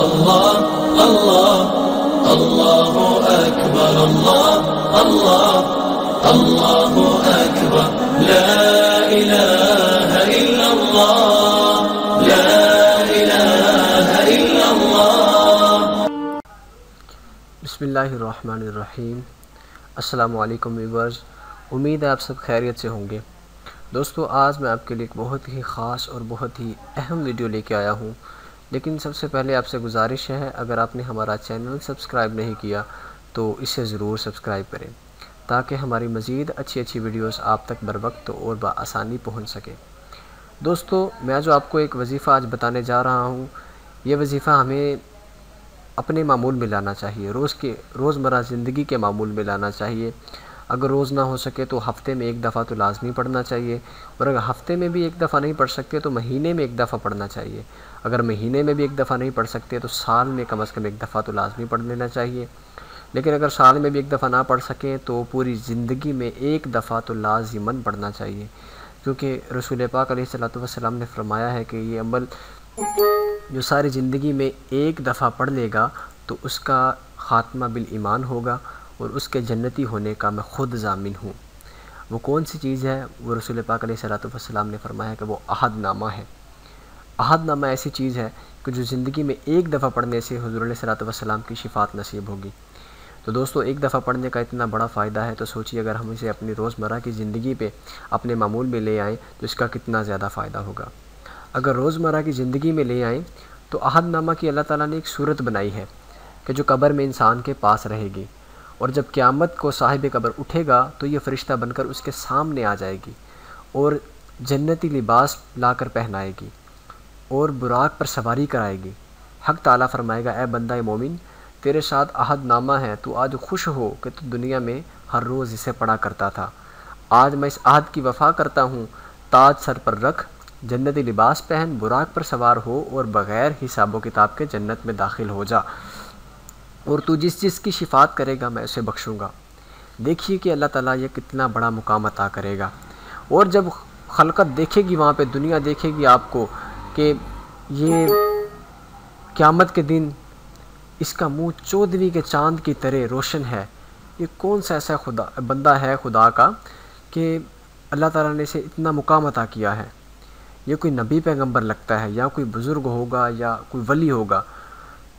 الله الله الله أكبر الله الله الله أكبر لا إله إلا الله لا إله إلا الله بسم اللہ الرحمن الرحیم السلام علیکم ویورز امید ہے آپ سب خیریت سے ہوں گے. دوستو، آج میں آپ کے لیے ایک بہت ہی خاص اور بہت ہی اہم ویڈیو لے کے آیا ہوں. لیکن سب سے پہلے آپ سے گزارش ہے، اگر آپ نے ہمارا چینل سبسکرائب نہیں کیا تو اسے ضرور سبسکرائب کریں تاکہ ہماری مزید اچھی اچھی ویڈیوز آپ تک بر وقت اور بآسانی پہنچ سکے۔ دوستو، میں جو آپ کو ایک وظیفہ آج بتانے جا رہا ہوں، یہ وظیفہ ہمیں اپنے معمول میں لانا چاہیے، روز کے، روزمرہ زندگی کے معمول میں لانا چاہیے۔ اگر روز نہ ہو سکے تو ہفتے میں ایک دفعہ تو لازمی پڑھنا چاہیے اور اگر ہفتے میں بھی ایک دفعہ نہیں پڑھ سکتے تو مہینے میں ایک دفعہ پڑھنا چاہیے۔ اگر مہینے میں بھی ایک دفعہ نہیں پڑھ سکتے تو سال میں کم از کم ایک دفعہ تو لازمی پڑھ لینا چاہیے۔ لیکن اگر سال میں بھی ایک دفعہ نہ پڑھ سکیں تو پوری زندگی میں ایک دفعہ تو لازماً پڑھنا چاہیے۔ کیونکہ رسول پاک علیہ صلاۃ والسلام نے فرمایا ہے کہ یہ عمل جو ساری زندگی میں ایک دفعہ پڑھ لے گا تو اس کا خاتمہ بالایمان ہوگا۔ اور اس کے جنتی ہونے کا میں خود ضامن ہوں۔ وہ کون سی چیز ہے؟ وہ رسول پاک علیہ صلاۃ والسلام نے فرمایا کہ وہ عہد نامہ ہے۔ عہد نامہ ایسی چیز ہے کہ جو زندگی میں ایک دفعہ پڑھنے سے حضور علیہ صلاۃ والسلام کی شفات نصیب ہوگی۔ تو دوستو، ایک دفعہ پڑھنے کا اتنا بڑا فائدہ ہے تو سوچیے اگر ہم اسے اپنی روزمرہ کی زندگی پہ اپنے معمول میں لے آئیں تو اس کا کتنا زیادہ فائدہ ہوگا۔ اگر روزمرہ کی زندگی میں لے آئیں تو عہد نامہ کی اللہ تعالیٰ نے ایک صورت بنائی ہے کہ جو قبر میں انسان کے پاس رہے گی۔ اور جب قیامت کو صاحب قبر اٹھے گا تو یہ فرشتہ بن کر اس کے سامنے آ جائے گی اور جنتی لباس لا کر پہنائے گی اور براق پر سواری کرائے گی۔ حق تعالیٰ فرمائے گا، اے بندہ مومن، تیرے ساتھ عہد نامہ ہے، تو آج خوش ہو کہ تو دنیا میں ہر روز اسے پڑھا کرتا تھا۔ آج میں اس عہد کی وفا کرتا ہوں، تاج سر پر رکھ، جنتی لباس پہن، براق پر سوار ہو اور بغیر حساب و کتاب کے جنت میں داخل ہو جا۔ اور تو جس جس کی شفات کرے گا میں اسے بخشوں گا۔ دیکھیے کہ اللہ تعالیٰ یہ کتنا بڑا مقام عطا کرے گا۔ اور جب خلقت دیکھے گی، وہاں پہ دنیا دیکھے گی آپ کو کہ یہ قیامت کے دن اس کا منہ چودھویں کے چاند کی طرح روشن ہے۔ یہ کون سا ایسا خدا، بندہ ہے خدا کا کہ اللہ تعالیٰ نے اسے اتنا مقام عطا کیا ہے۔ یہ کوئی نبی پیغمبر لگتا ہے یا کوئی بزرگ ہوگا یا کوئی ولی ہوگا۔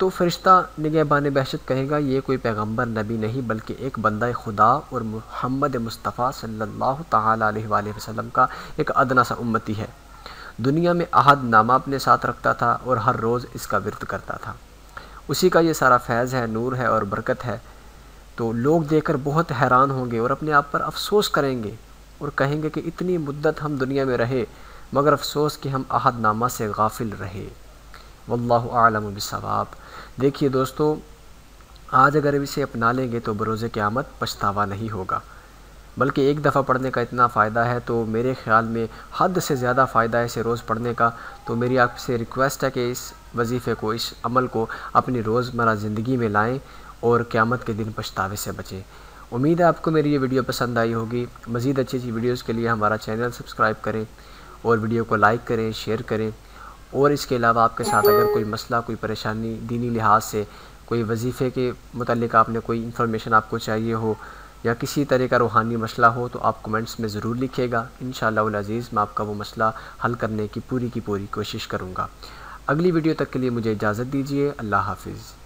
تو فرشتہ نگہبان بحشت کہے گا، یہ کوئی پیغمبر نبی نہیں، بلکہ ایک بندہ خدا اور محمد مصطفیٰ صلی اللہ تعالیٰ علیہ وآلہ وسلم کا ایک ادنا سا امتی ہے۔ دنیا میں عہد نامہ اپنے ساتھ رکھتا تھا اور ہر روز اس کا ورد کرتا تھا۔ اسی کا یہ سارا فیض ہے، نور ہے اور برکت ہے۔ تو لوگ دیکھ کر بہت حیران ہوں گے اور اپنے آپ پر افسوس کریں گے اور کہیں گے کہ اتنی مدت ہم دنیا میں رہے، مگر افسوس کہ ہم عہد نامہ سے غافل رہے۔ واللہ اعلم بالصواب۔ دیکھیے دوستو، آج اگر اسے اپنا لیں گے تو بروز قیامت پچھتاوا نہیں ہوگا۔ بلکہ ایک دفعہ پڑھنے کا اتنا فائدہ ہے تو میرے خیال میں حد سے زیادہ فائدہ ہے اسے روز پڑھنے کا۔ تو میری آپ سے ریکویسٹ ہے کہ اس وظیفے کو، اس عمل کو اپنی روزمرہ زندگی میں لائیں اور قیامت کے دن پچھتاوے سے بچیں۔ امید ہے آپ کو میری یہ ویڈیو پسند آئی ہوگی۔ مزید اچھی اچھی ویڈیوز کے لیے ہمارا چینل سبسکرائب کریں اور ویڈیو کو لائک کریں، شیئر کریں۔ اور اس کے علاوہ آپ کے ساتھ اگر کوئی مسئلہ، کوئی پریشانی دینی لحاظ سے، کوئی وظیفے کے متعلق آپ نے کوئی انفارمیشن آپ کو چاہیے ہو یا کسی طرح کا روحانی مسئلہ ہو تو آپ کمنٹس میں ضرور لکھے گا۔ انشاءاللہ العزیز، میں آپ کا وہ مسئلہ حل کرنے کی پوری کی پوری کوشش کروں گا۔ اگلی ویڈیو تک کے لیے مجھے اجازت دیجیے اللہ حافظ۔